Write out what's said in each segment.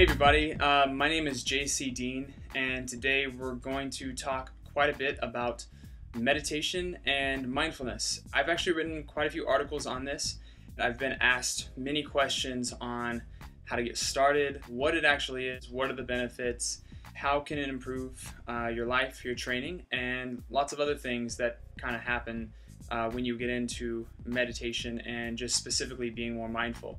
Hey everybody, uh, my name is JC Deen, and today we're going to talk quite a bit about meditation and mindfulness. I've actually written quite a few articles on this. And I've been asked many questions on how to get started, what it actually is, what are the benefits, how can it improve uh, your life, your training, and lots of other things that kind of happen uh, when you get into meditation and just specifically being more mindful.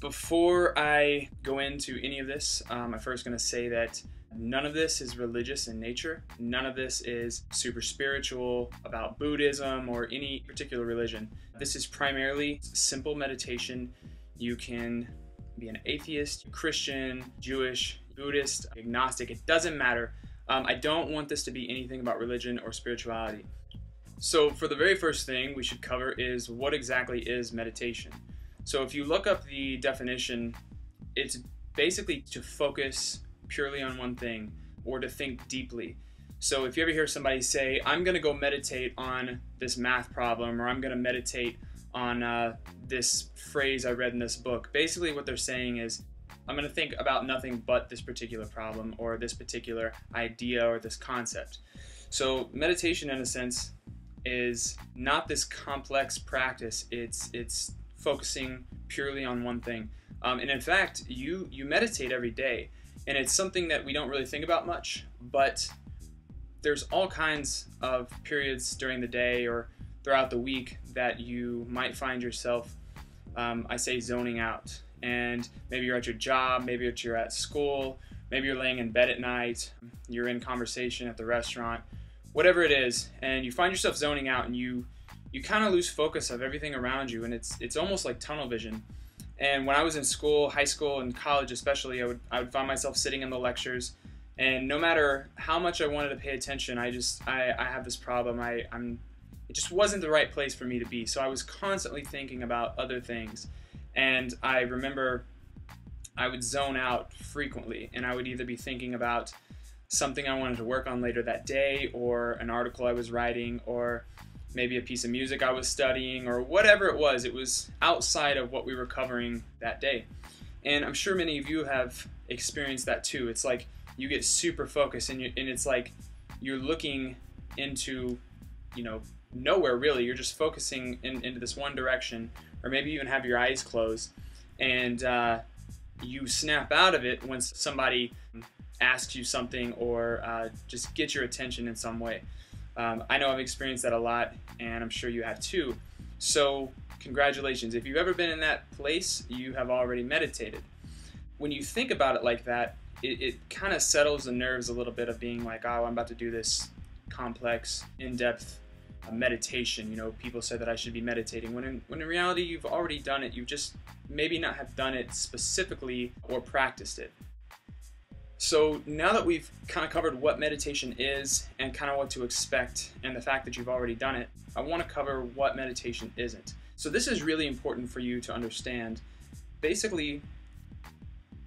Before I go into any of this, um, I'm first going to say that none of this is religious in nature. None of this is super spiritual about Buddhism or any particular religion. This is primarily simple meditation. You can be an atheist, Christian, Jewish, Buddhist, agnostic, it doesn't matter. Um, I don't want this to be anything about religion or spirituality. So, for the very first thing we should cover is what exactly is meditation. So if you look up the definition, it's basically to focus purely on one thing or to think deeply. So if you ever hear somebody say, I'm going to go meditate on this math problem or I'm going to meditate on uh, this phrase I read in this book, basically what they're saying is, I'm going to think about nothing but this particular problem or this particular idea or this concept. So meditation in a sense is not this complex practice. It's it's focusing purely on one thing. Um, and in fact, you you meditate every day, and it's something that we don't really think about much. But there's all kinds of periods during the day or throughout the week that you might find yourself, um, I say, zoning out. And maybe you're at your job, maybe you're at school, maybe you're laying in bed at night, you're in conversation at the restaurant, whatever it is, and you find yourself zoning out and you you kind of lose focus of everything around you and it's it's almost like tunnel vision. And when i was in school high school and college especially i would i would find myself sitting in the lectures and no matter how much i wanted to pay attention i just i, I have this problem. I i'm it just wasn't the right place for me to be. So i was constantly thinking about other things and i remember i would zone out frequently and i would either be thinking about something i wanted to work on later that day or an article i was writing or maybe a piece of music I was studying or whatever it was. It was outside of what we were covering that day. And I'm sure many of you have experienced that too. It's like you get super focused and, you, and it's like you're looking into, you know, nowhere really. You're just focusing in, into this one direction, or maybe even have your eyes closed. And uh, you snap out of it when somebody asks you something or uh, just get your attention in some way. Um, I know I've experienced that a lot, and I'm sure you have too. So, congratulations. If you've ever been in that place, you have already meditated. When you think about it like that, it, it kind of settles the nerves a little bit of being like, oh, I'm about to do this complex, in depth uh, meditation. You know, people say that I should be meditating, when in, when in reality, you've already done it. You've just maybe not have done it specifically or practiced it. So now that we've kind of covered what meditation is and kind of what to expect and the fact that you've already done it, I want to cover what meditation isn't. So this is really important for you to understand. Basically,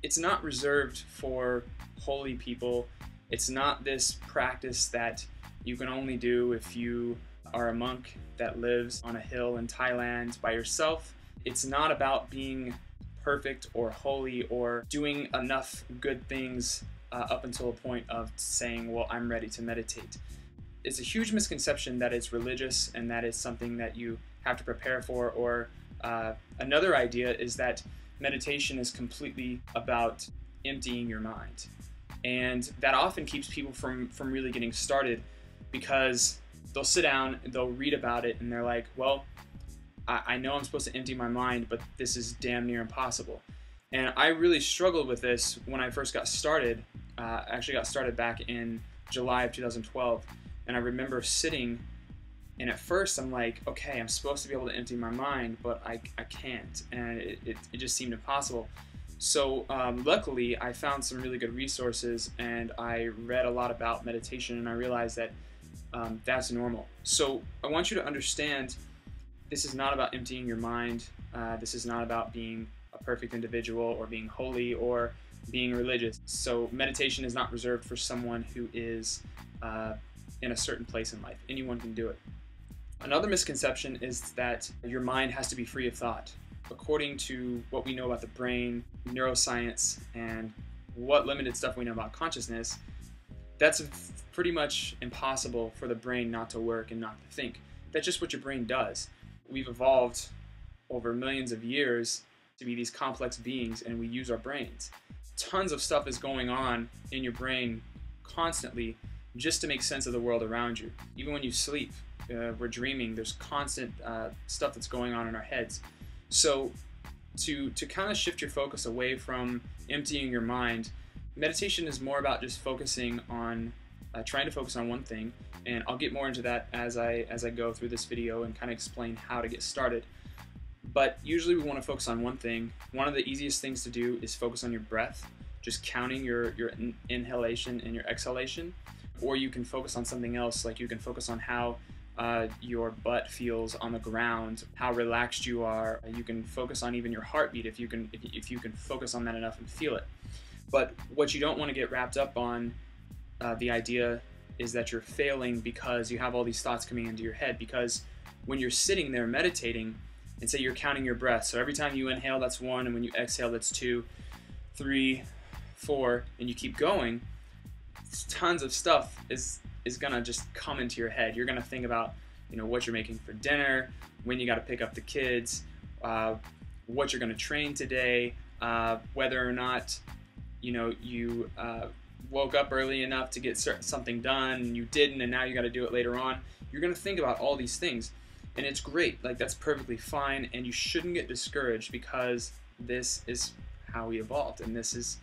it's not reserved for holy people. It's not this practice that you can only do if you are a monk that lives on a hill in Thailand by yourself. It's not about being perfect or holy or doing enough good things uh, up until a point of saying, well, I'm ready to meditate. It's a huge misconception that it's religious and that is something that you have to prepare for. Or uh, another idea is that meditation is completely about emptying your mind. And that often keeps people from, from really getting started because they'll sit down, they'll read about it, and they're like, well, I, I know I'm supposed to empty my mind, but this is damn near impossible. And I really struggled with this when I first got started. Uh, I actually got started back in July of 2012. And I remember sitting, and at first I'm like, okay, I'm supposed to be able to empty my mind, but I, I can't. And it, it, it just seemed impossible. So um, luckily, I found some really good resources and I read a lot about meditation and I realized that um, that's normal. So I want you to understand this is not about emptying your mind. Uh, this is not about being a perfect individual or being holy or being religious. So meditation is not reserved for someone who is uh, in a certain place in life. Anyone can do it. Another misconception is that your mind has to be free of thought. According to what we know about the brain, neuroscience, and what limited stuff we know about consciousness, that's pretty much impossible for the brain not to work and not to think. That's just what your brain does. We've evolved over millions of years to be these complex beings and we use our brains. Tons of stuff is going on in your brain constantly just to make sense of the world around you. Even when you sleep, uh, we're dreaming, there's constant uh, stuff that's going on in our heads. So to, to kind of shift your focus away from emptying your mind, meditation is more about just focusing on, uh, trying to focus on one thing. And I'll get more into that as I, as I go through this video and kind of explain how to get started. But usually we want to focus on one thing. One of the easiest things to do is focus on your breath, just counting your, your in inhalation and your exhalation. Or you can focus on something else, like you can focus on how uh, your butt feels on the ground, how relaxed you are. You can focus on even your heartbeat if you can if, if you can focus on that enough and feel it. But what you don't want to get wrapped up on, uh, the idea is that you're failing because you have all these thoughts coming into your head. Because when you're sitting there meditating, and say you're counting your breath, so every time you inhale, that's one, and when you exhale, that's two, three, four, and you keep going. Tons of stuff is is gonna just come into your head. You're gonna think about, you know, what you're making for dinner, when you got to pick up the kids, uh, what you're gonna train today, uh, whether or not, you know, you uh, woke up early enough to get something done and you didn't, and now you got to do it later on. You're gonna think about all these things, and it's great. Like that's perfectly fine, and you shouldn't get discouraged because this is how we evolved, and this is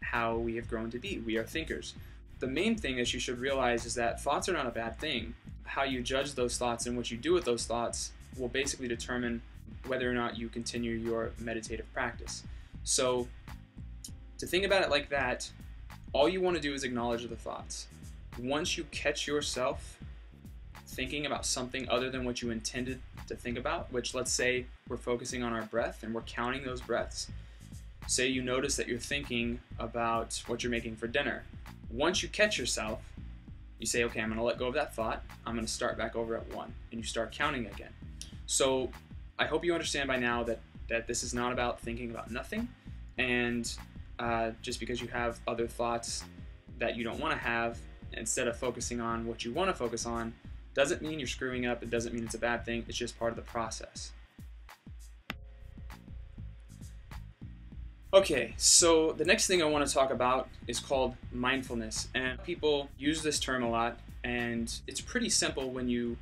how we have grown to be. We are thinkers the main thing that you should realize is that thoughts are not a bad thing. How you judge those thoughts and what you do with those thoughts will basically determine whether or not you continue your meditative practice. So, to think about it like that, all you want to do is acknowledge the thoughts. Once you catch yourself thinking about something other than what you intended to think about, which let's say we're focusing on our breath and we're counting those breaths. Say you notice that you're thinking about what you're making for dinner once you catch yourself, you say, okay, I'm going to let go of that thought. I'm going to start back over at one, and you start counting again. So I hope you understand by now that that this is not about thinking about nothing, and uh, just because you have other thoughts that you don't want to have, instead of focusing on what you want to focus on, doesn't mean you're screwing up. It doesn't mean it's a bad thing. It's just part of the process. Okay, so the next thing I want to talk about is called mindfulness. And people use this term a lot, and it's pretty simple when you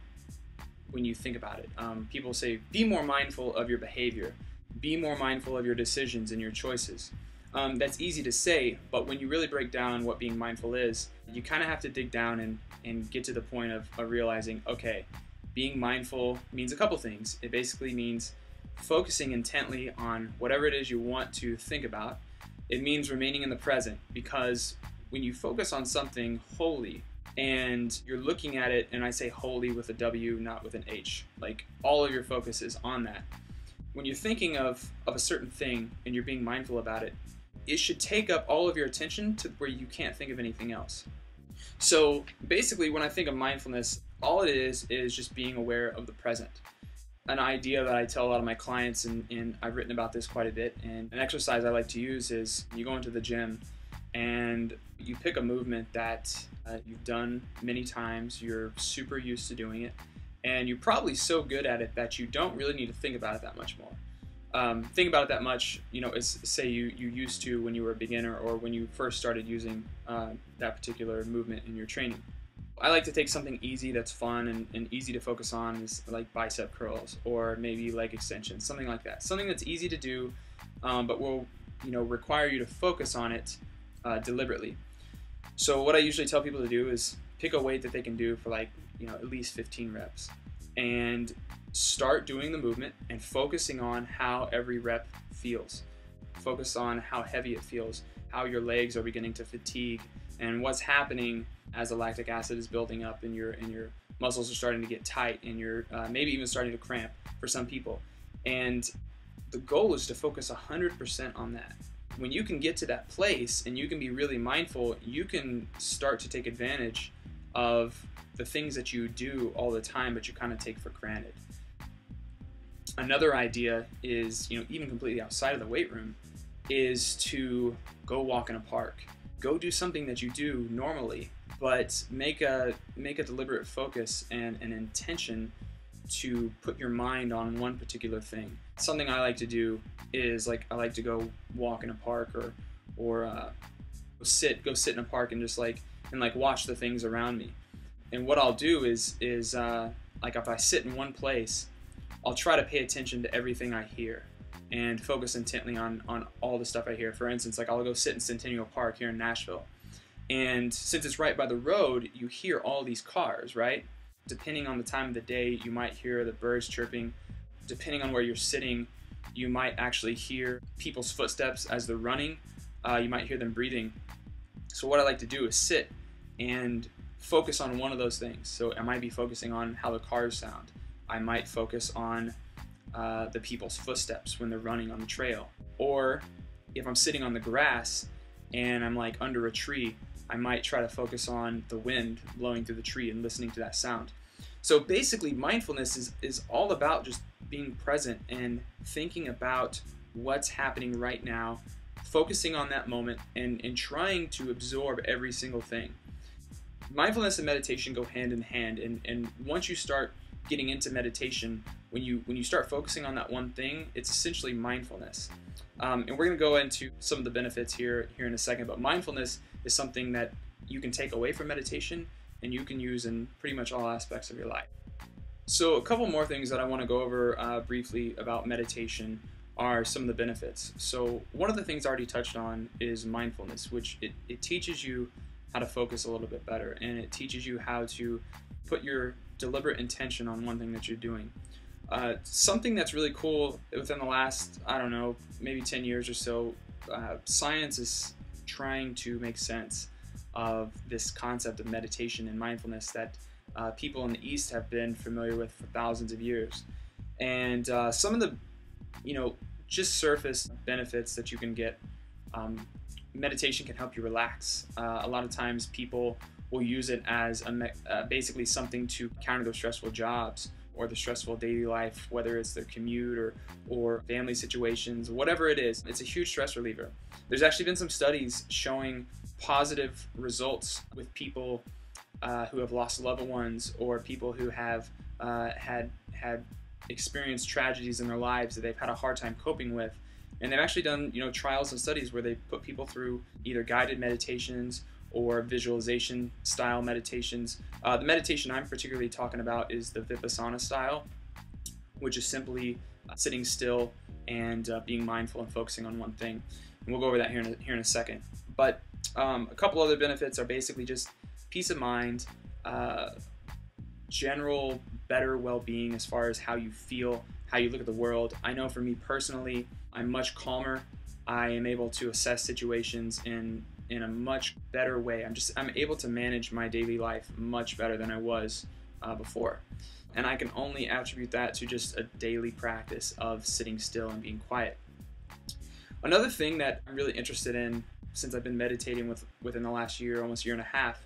when you think about it. Um, people say, be more mindful of your behavior, be more mindful of your decisions and your choices. Um, that's easy to say, but when you really break down what being mindful is, you kind of have to dig down and, and get to the point of, of realizing, okay, being mindful means a couple things. It basically means focusing intently on whatever it is you want to think about. It means remaining in the present because when you focus on something wholly and you're looking at it, and I say wholly with a W, not with an H, like all of your focus is on that. When you're thinking of, of a certain thing and you're being mindful about it, it should take up all of your attention to where you can't think of anything else. So basically, when I think of mindfulness, all it is is just being aware of the present an idea that I tell a lot of my clients, and, and I've written about this quite a bit. And an exercise I like to use is you go into the gym and you pick a movement that uh, you've done many times, you're super used to doing it, and you're probably so good at it that you don't really need to think about it that much more. Um, think about it that much, you know, as say you, you used to when you were a beginner or when you first started using uh, that particular movement in your training. I like to take something easy that's fun and, and easy to focus on, is like bicep curls or maybe leg extensions, something like that. Something that's easy to do, um, but will you know require you to focus on it uh, deliberately. So what I usually tell people to do is pick a weight that they can do for like you know at least 15 reps, and start doing the movement and focusing on how every rep feels. Focus on how heavy it feels, how your legs are beginning to fatigue, and what's happening as the lactic acid is building up and your and your muscles are starting to get tight and you're uh, maybe even starting to cramp for some people. And the goal is to focus 100% on that. When you can get to that place and you can be really mindful, you can start to take advantage of the things that you do all the time but you kind of take for granted. Another idea is, you know, even completely outside of the weight room, is to go walk in a park. Go do something that you do normally, but make a make a deliberate focus and an intention to put your mind on one particular thing. Something I like to do is like I like to go walk in a park or or uh, sit go sit in a park and just like and like watch the things around me. And what I'll do is is uh, like if I sit in one place, I'll try to pay attention to everything I hear and focus intently on on all the stuff I hear. For instance, like I'll go sit in Centennial Park here in Nashville. And since it's right by the road, you hear all these cars, right? Depending on the time of the day, you might hear the birds chirping. Depending on where you're sitting, you might actually hear people's footsteps as they're running. Uh, you might hear them breathing. So, what I like to do is sit and focus on one of those things. So, I might be focusing on how the cars sound. I might focus on uh, the people's footsteps when they're running on the trail. Or if I'm sitting on the grass and I'm like under a tree, I might try to focus on the wind blowing through the tree and listening to that sound. So basically, mindfulness is, is all about just being present and thinking about what's happening right now, focusing on that moment, and, and trying to absorb every single thing. Mindfulness and meditation go hand in hand, and, and once you start getting into meditation, when you when you start focusing on that one thing, it's essentially mindfulness. Um, and we're going to go into some of the benefits here here in a second. But mindfulness is something that you can take away from meditation and you can use in pretty much all aspects of your life. So, a couple more things that I want to go over uh, briefly about meditation are some of the benefits. So, one of the things I already touched on is mindfulness, which it, it teaches you how to focus a little bit better and it teaches you how to put your deliberate intention on one thing that you're doing. Uh, something that's really cool within the last, I don't know, maybe 10 years or so, uh, science is trying to make sense of this concept of meditation and mindfulness that uh, people in the East have been familiar with for thousands of years. And uh, some of the, you know, just surface benefits that you can get. Um, meditation can help you relax. Uh, a lot of times people will use it as a uh, basically something to counter their stressful jobs or the stressful daily life, whether it's their commute or, or family situations, whatever it is. It's a huge stress reliever. There's actually been some studies showing positive results with people uh, who have lost loved ones or people who have uh, had had experienced tragedies in their lives that they've had a hard time coping with. And they've actually done you know trials and studies where they put people through either guided meditations or visualization style meditations. Uh, the meditation I'm particularly talking about is the Vipassana style, which is simply uh, sitting still and uh, being mindful and focusing on one thing. And we'll go over that here in a, here in a second. But um, a couple other benefits are basically just peace of mind, uh, general better well-being as far as how you feel, how you look at the world. I know for me personally, I'm much calmer. I am able to assess situations in in a much better way. I'm just I'm able to manage my daily life much better than I was uh, before, and I can only attribute that to just a daily practice of sitting still and being quiet. Another thing that I'm really interested in since I've been meditating with within the last year, almost year and a half,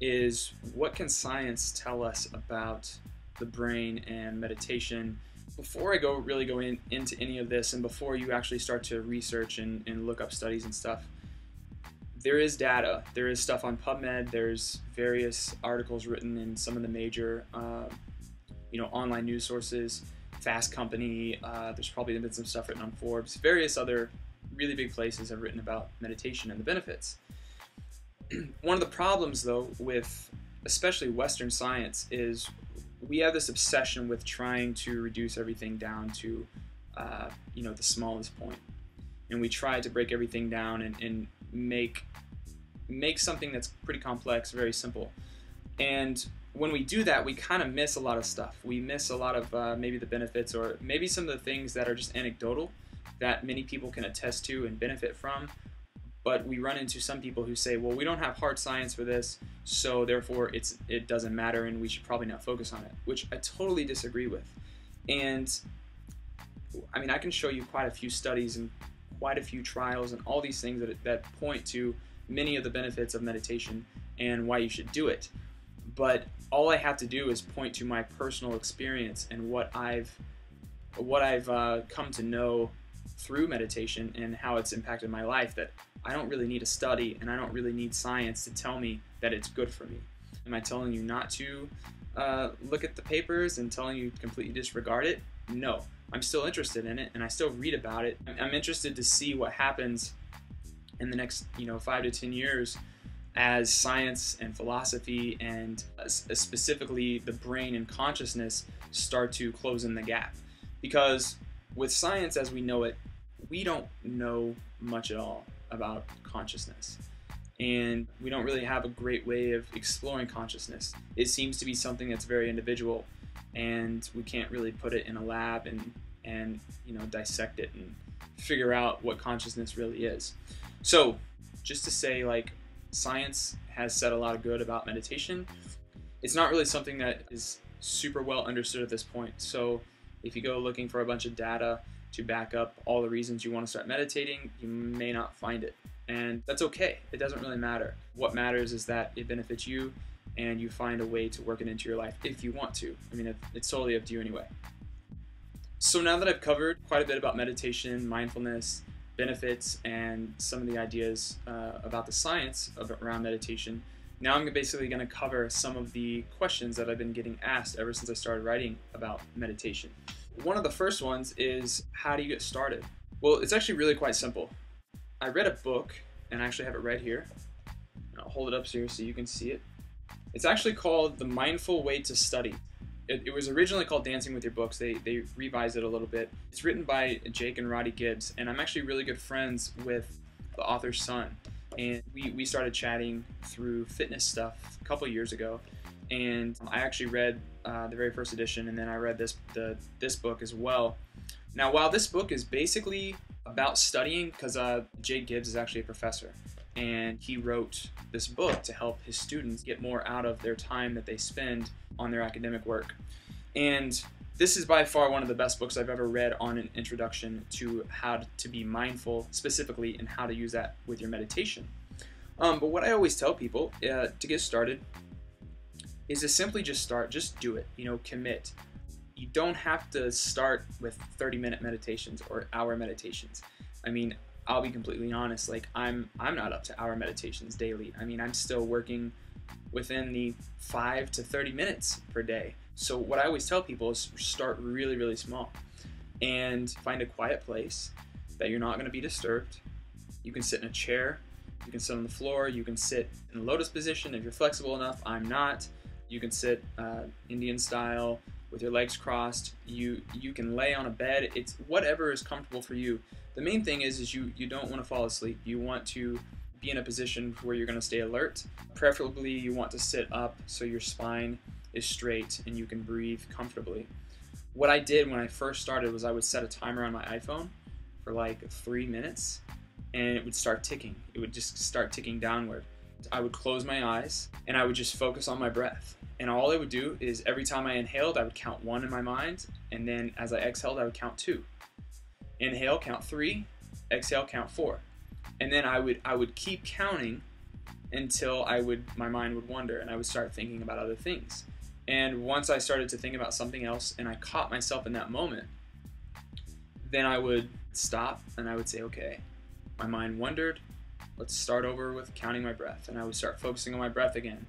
is what can science tell us about the brain and meditation before I go really go in, into any of this and before you actually start to research and, and look up studies and stuff, there is data. There is stuff on PubMed. There's various articles written in some of the major, uh, you know, online news sources. Fast Company. Uh, there's probably been some stuff written on Forbes. Various other really big places have written about meditation and the benefits. One of the problems, though, with especially Western science is we have this obsession with trying to reduce everything down to, uh, you know, the smallest point, and we try to break everything down and, and make make something that's pretty complex very simple. And when we do that, we kind of miss a lot of stuff. We miss a lot of uh, maybe the benefits or maybe some of the things that are just anecdotal that many people can attest to and benefit from. But we run into some people who say, "Well, we don't have hard science for this, so therefore it's it doesn't matter, and we should probably not focus on it." Which I totally disagree with. And I mean, I can show you quite a few studies and quite a few trials and all these things that, that point to many of the benefits of meditation and why you should do it. But all I have to do is point to my personal experience and what I've what I've uh, come to know through meditation and how it's impacted my life that I don't really need a study and I don't really need science to tell me that it's good for me. Am I telling you not to uh, look at the papers and telling you to completely disregard it? No. I'm still interested in it and I still read about it. I'm interested to see what happens in the next, you know, five to 10 years as science and philosophy and uh, specifically the brain and consciousness start to close in the gap. Because with science as we know it, we don't know much at all about consciousness. And we don't really have a great way of exploring consciousness. It seems to be something that's very individual and we can't really put it in a lab and and you know dissect it and figure out what consciousness really is. So, just to say like science has said a lot of good about meditation. It's not really something that is super well understood at this point. So, if you go looking for a bunch of data to back up all the reasons you want to start meditating, you may not find it. And that's okay. It doesn't really matter. What matters is that it benefits you and you find a way to work it into your life if you want to. I mean, it's totally up to you anyway. So now that I've covered quite a bit about meditation, mindfulness, benefits, and some of the ideas uh, about the science of, around meditation, now I'm basically going to cover some of the questions that I've been getting asked ever since I started writing about meditation. One of the first ones is how do you get started? Well, it's actually really quite simple. I read a book, and I actually have it right here. I'll hold it up here so you can see it. It's actually called The Mindful Way to Study. It, it, was originally called Dancing with Your Books. They, they revised it a little bit. It's written by Jake and Roddy Gibbs, and I'm actually really good friends with the author's son. And we, we started chatting through fitness stuff a couple years ago. And I actually read uh, the very first edition, and then I read this the this book as well. Now, while this book is basically about studying, because uh, Jake Gibbs is actually a professor, and he wrote this book to help his students get more out of their time that they spend on their academic work. And this is by far one of the best books I've ever read on an introduction to how to be mindful, specifically, and how to use that with your meditation. Um, but what I always tell people uh, to get started is to simply just start, just do it, you know, commit. You don't have to start with 30 minute meditations or hour meditations. I mean, I'll be completely honest. Like I'm I'm not up to hour meditations daily. I mean, I'm still working within the five to 30 minutes per day. So what I always tell people is start really really small, and find a quiet place that you're not going to be disturbed. You can sit in a chair. You can sit on the floor. You can sit in a lotus position if you're flexible enough. I'm not. You can sit uh, Indian style with your legs crossed. You you can lay on a bed. It's whatever is comfortable for you. The main thing is is you you don't want to fall asleep. You want to be in a position where you're going to stay alert. Preferably, you want to sit up so your spine is straight and you can breathe comfortably. What I did when I first started was I would set a timer on my iPhone for like three minutes and it would start ticking. It would just start ticking downward. I would close my eyes and I would just focus on my breath. And all I would do is every time I inhaled, I would count one in my mind, and then as I exhaled, I would count two. Inhale, count three. Exhale, count four. And then I would I would keep counting until I would my mind would wander and I would start thinking about other things. And once I started to think about something else and I caught myself in that moment, then I would stop and I would say, okay, my mind wandered. Let's start over with counting my breath. And I would start focusing on my breath again.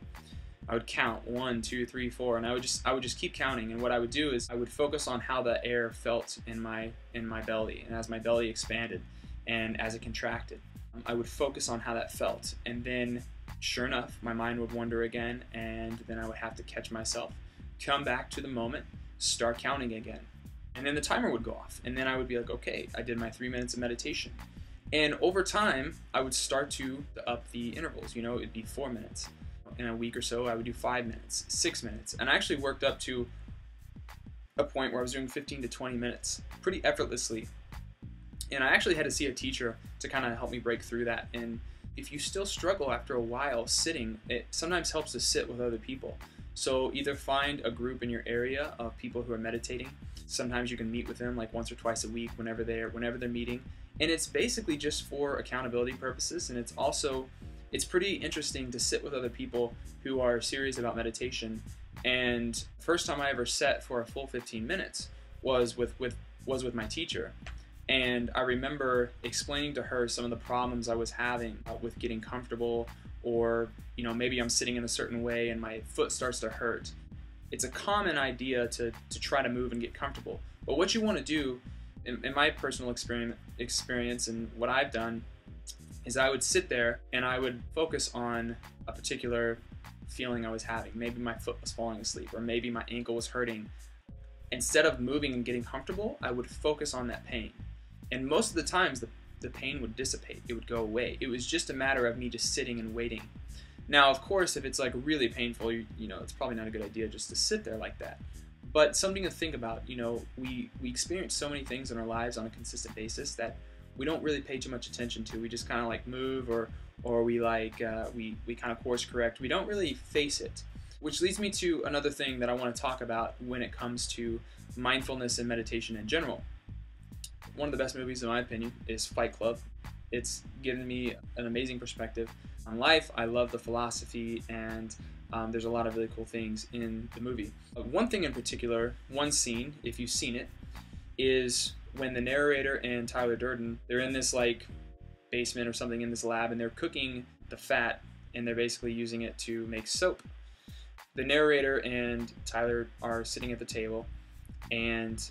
I would count one, two, three, four, and I would just I would just keep counting. And what I would do is I would focus on how the air felt in my in my belly, and as my belly expanded, and as it contracted, um, I would focus on how that felt. And then, sure enough, my mind would wander again, and then I would have to catch myself, come back to the moment, start counting again, and then the timer would go off, and then I would be like, okay, I did my three minutes of meditation. And over time, I would start to up the intervals. You know, it'd be four minutes in a week or so, I would do five minutes, six minutes, and I actually worked up to a point where I was doing 15 to 20 minutes pretty effortlessly. And I actually had to see a teacher to kind of help me break through that. And if you still struggle after a while sitting, it sometimes helps to sit with other people. So either find a group in your area of people who are meditating. Sometimes you can meet with them like once or twice a week whenever they're whenever they're meeting. And it's basically just for accountability purposes and it's also it's pretty interesting to sit with other people who are serious about meditation. And first time I ever sat for a full 15 minutes was with, with was with my teacher. And I remember explaining to her some of the problems I was having uh, with getting comfortable, or you know maybe I'm sitting in a certain way and my foot starts to hurt. It's a common idea to to try to move and get comfortable, but what you want to do, in, in my personal experience, experience and what I've done, is I would sit there and I would focus on a particular feeling I was having. Maybe my foot was falling asleep, or maybe my ankle was hurting. Instead of moving and getting comfortable, I would focus on that pain. And most of the times, the, the pain would dissipate, it would go away. It was just a matter of me just sitting and waiting. Now, of course, if it's like really painful, you, you know, it's probably not a good idea just to sit there like that. But something to think about, you know, we, we experience so many things in our lives on a consistent basis that we don't really pay too much attention to. We just kind of like move or, or we like, uh, we, we kind of course correct. We don't really face it. Which leads me to another thing that I want to talk about when it comes to mindfulness and meditation in general one of the best movies in my opinion is Fight Club. It's given me an amazing perspective on life. I love the philosophy, and um, there's a lot of really cool things in the movie. Uh, one thing in particular, one scene, if you've seen it, is when the narrator and Tyler Durden they're in this like basement or something in this lab, and they're cooking the fat, and they're basically using it to make soap. The narrator and Tyler are sitting at the table, and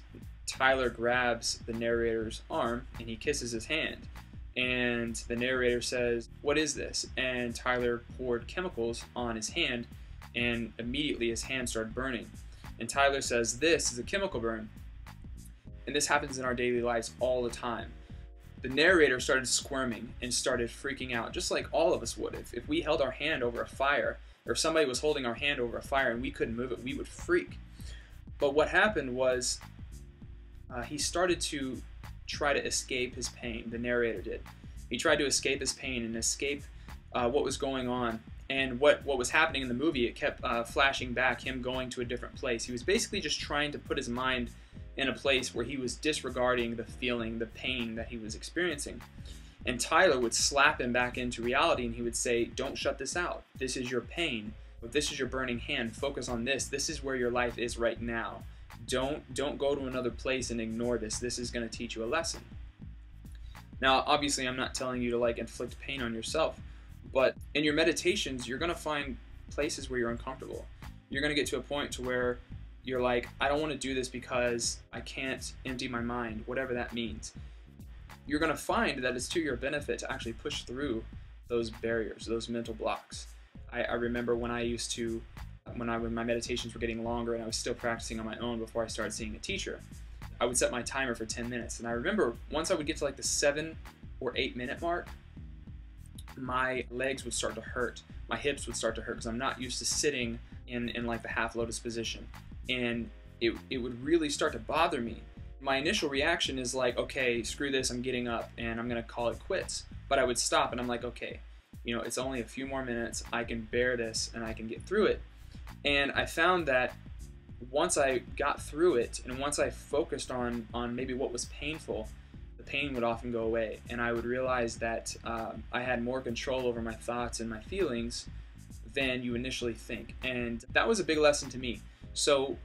Tyler grabs the narrator's arm and he kisses his hand. And the narrator says, What is this? And Tyler poured chemicals on his hand, and immediately his hand started burning. And Tyler says, This is a chemical burn. And this happens in our daily lives all the time. The narrator started squirming and started freaking out, just like all of us would. If, if we held our hand over a fire, or if somebody was holding our hand over a fire and we couldn't move it, we would freak. But what happened was uh, he started to try to escape his pain. The narrator did. He tried to escape his pain and escape uh, what was going on. And what, what was happening in the movie, it kept uh, flashing back, him going to a different place. He was basically just trying to put his mind in a place where he was disregarding the feeling, the pain that he was experiencing. And Tyler would slap him back into reality and he would say, Don't shut this out. This is your pain. This is your burning hand. Focus on this. This is where your life is right now. Don't don't go to another place and ignore this. This is going to teach you a lesson. Now, obviously, I'm not telling you to like inflict pain on yourself, but in your meditations, you're going to find places where you're uncomfortable. You're going to get to a point to where you're like, I don't want to do this because I can't empty my mind, whatever that means. You're going to find that it's to your benefit to actually push through those barriers, those mental blocks. I, I remember when I used to when I when my meditations were getting longer and I was still practicing on my own before I started seeing a teacher, I would set my timer for 10 minutes. And I remember once I would get to like the seven or eight minute mark, my legs would start to hurt. My hips would start to hurt because I'm not used to sitting in, in like the half lotus position. And it, it would really start to bother me. My initial reaction is like, okay, screw this, I'm getting up and I'm gonna call it quits. But I would stop and I'm like, okay, you know, it's only a few more minutes, I can bear this and I can get through it. And I found that once I got through it and once I focused on, on maybe what was painful, the pain would often go away. And I would realize that um, I had more control over my thoughts and my feelings than you initially think. And that was a big lesson to me. So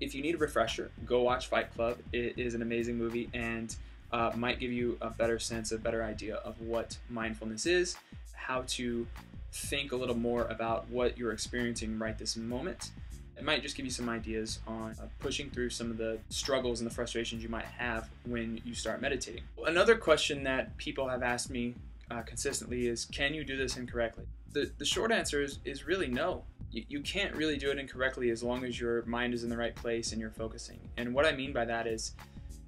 if you need a refresher, go watch Fight Club. It is an amazing movie and uh, might give you a better sense, a better idea of what mindfulness is, how to think a little more about what you're experiencing right this moment. It might just give you some ideas on uh, pushing through some of the struggles and the frustrations you might have when you start meditating. Another question that people have asked me uh, consistently is can you do this incorrectly? The, the short answer is, is really no. You, you can't really do it incorrectly as long as your mind is in the right place and you're focusing. And what I mean by that is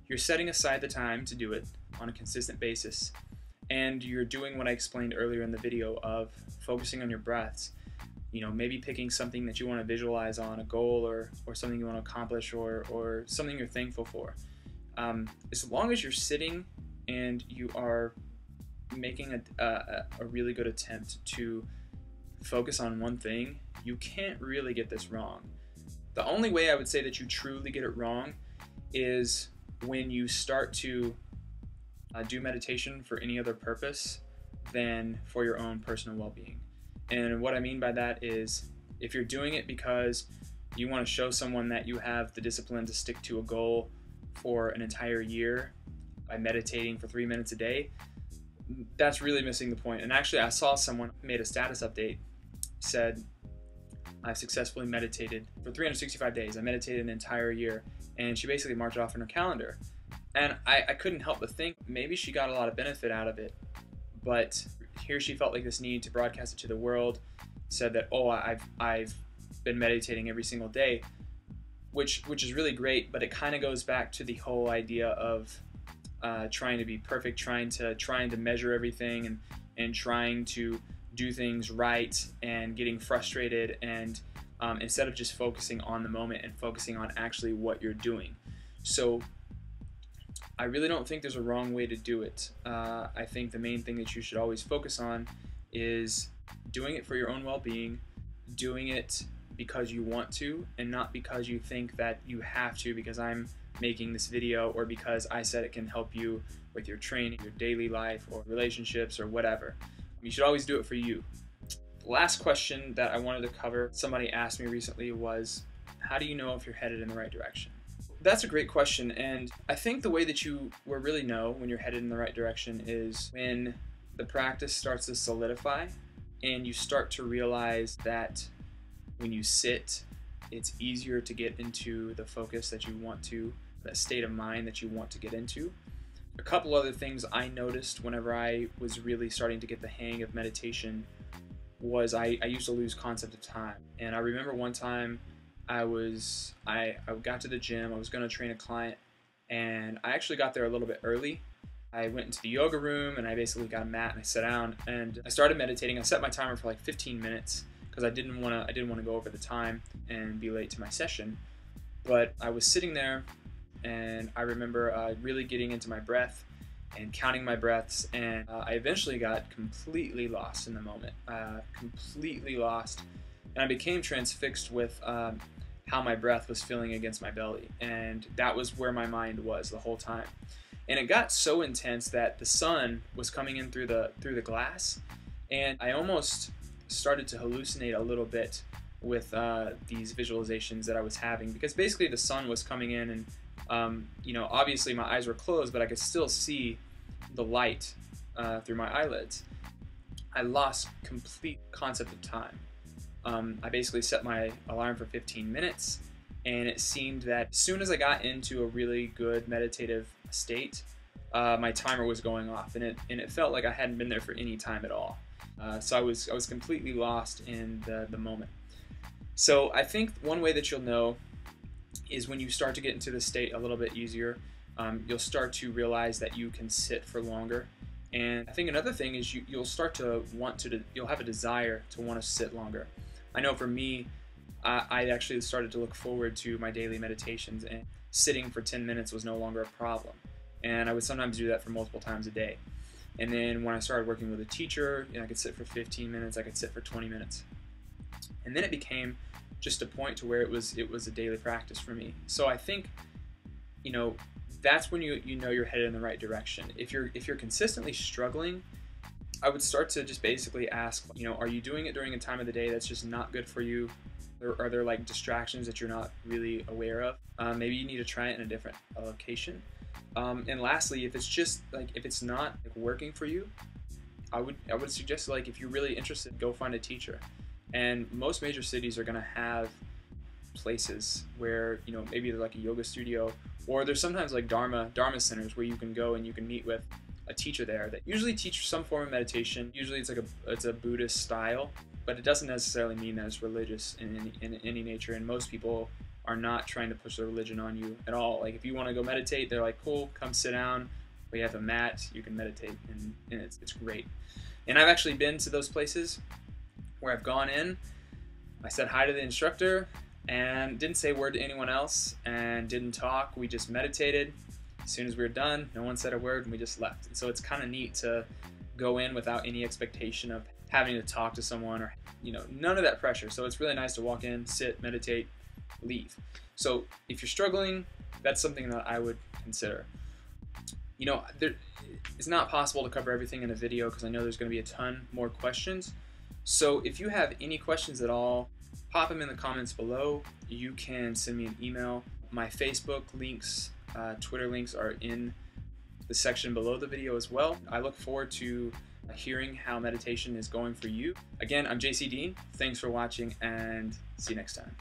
you're setting aside the time to do it on a consistent basis and you're doing what I explained earlier in the video of focusing on your breaths. You know, maybe picking something that you want to visualize on a goal or, or something you want to accomplish or, or something you're thankful for. Um, as long as you're sitting and you are making a, a, a really good attempt to focus on one thing, you can't really get this wrong. The only way I would say that you truly get it wrong is when you start to uh, do meditation for any other purpose than for your own personal well being. And what I mean by that is if you're doing it because you want to show someone that you have the discipline to stick to a goal for an entire year, by meditating for three minutes a day, that's really missing the point. And actually, I saw someone made a status update, said, I've successfully meditated for 365 days. I meditated an entire year. And she basically marked it off in her calendar. And I, I couldn't help but think maybe she got a lot of benefit out of it. But here she felt like this need to broadcast it to the world, said that, oh, I've, I've been meditating every single day, which, which is really great. But it kind of goes back to the whole idea of uh, trying to be perfect, trying to trying to measure everything, and and trying to do things right, and getting frustrated, and um, instead of just focusing on the moment and focusing on actually what you're doing. So I really don't think there's a wrong way to do it. Uh, I think the main thing that you should always focus on is doing it for your own well-being, doing it because you want to, and not because you think that you have to. Because I'm making this video or because I said it can help you with your training, your daily life, or relationships, or whatever. You should always do it for you. The last question that I wanted to cover, somebody asked me recently, was how do you know if you're headed in the right direction? That's a great question, and I think the way that you will really know when you're headed in the right direction is when the practice starts to solidify and you start to realize that when you sit, it's easier to get into the focus that you want to that state of mind that you want to get into. A couple other things I noticed whenever I was really starting to get the hang of meditation was I, I used to lose concept of time. And I remember one time I was I, I got to the gym, I was gonna train a client, and I actually got there a little bit early. I went into the yoga room and I basically got a mat and I sat down and I started meditating. I set my timer for like 15 minutes because I didn't want to I didn't want to go over the time and be late to my session. But I was sitting there and I remember uh, really getting into my breath and counting my breaths, and uh, I eventually got completely lost in the moment, uh, completely lost, and I became transfixed with um, how my breath was feeling against my belly, and that was where my mind was the whole time. And it got so intense that the sun was coming in through the through the glass, and I almost started to hallucinate a little bit with uh, these visualizations that I was having because basically the sun was coming in and um, you know, obviously my eyes were closed, but I could still see the light uh, through my eyelids. I lost complete concept of time. Um, I basically set my alarm for 15 minutes, and it seemed that as soon as I got into a really good meditative state, uh, my timer was going off, and it and it felt like I hadn't been there for any time at all. Uh, so I was I was completely lost in the the moment. So I think one way that you'll know is when you start to get into the state a little bit easier, um, you'll start to realize that you can sit for longer. And I think another thing is you, you'll start to want to, you'll have a desire to want to sit longer. I know for me, I, I actually started to look forward to my daily meditations, and sitting for 10 minutes was no longer a problem. And I would sometimes do that for multiple times a day. And then when I started working with a teacher, you know, I could sit for 15 minutes, I could sit for 20 minutes. And then it became just a point to where it was it was a daily practice for me. So I think, you know, that's when you you know you're headed in the right direction. If you're if you're consistently struggling, I would start to just basically ask, you know, are you doing it during a time of the day that's just not good for you? Or are there like distractions that you're not really aware of? Um, maybe you need to try it in a different location. Um, and lastly, if it's just like if it's not like, working for you, I would I would suggest like if you're really interested, go find a teacher. And most major cities are going to have places where, you know, maybe like a yoga studio or there's sometimes like Dharma, Dharma centers where you can go and you can meet with a teacher there that usually teaches some form of meditation. Usually it's like a, it's a Buddhist style, but it doesn't necessarily mean that it's religious in any, in any nature. And most people are not trying to push their religion on you at all. Like if you want to go meditate, they're like, cool, come sit down. We have a mat, you can meditate, and, and it's, it's great. And I've actually been to those places where I've gone in, I said hi to the instructor and didn't say a word to anyone else and didn't talk. We just meditated. As soon as we were done, no one said a word and we just left. And so it's kind of neat to go in without any expectation of having to talk to someone or, you know, none of that pressure. So it's really nice to walk in, sit, meditate, leave. So if you're struggling, that's something that I would consider. You know, there, it's not possible to cover everything in a video because I know there's going to be a ton more questions. So if you have any questions at all, pop them in the comments below. You can send me an email. My Facebook links, uh, Twitter links are in the section below the video as well. I look forward to hearing how meditation is going for you. Again, I'm JC Deen. Thanks for watching and see you next time.